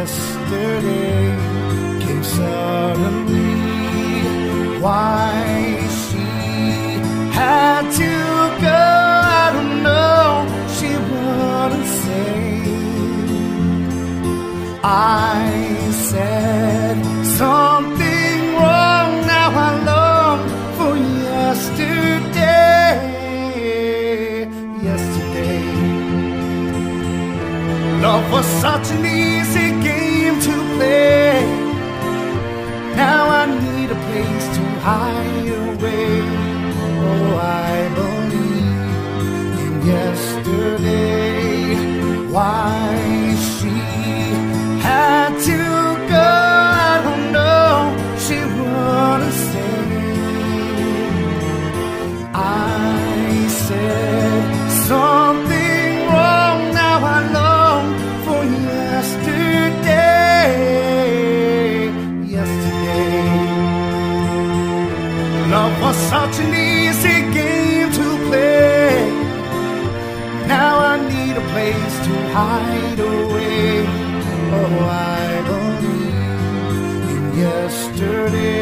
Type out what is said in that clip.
Yesterday came suddenly. Why she had to go, I don't know. She wouldn't say. I said something wrong. Now I long for yesterday. Yesterday. Love was such an easy game yesterday why she had to go. I don't know. She wouldn't stay. I said something wrong. Now I long for yesterday. Yesterday, love was such an easy. a place to hide away. Oh, I believe in yesterday.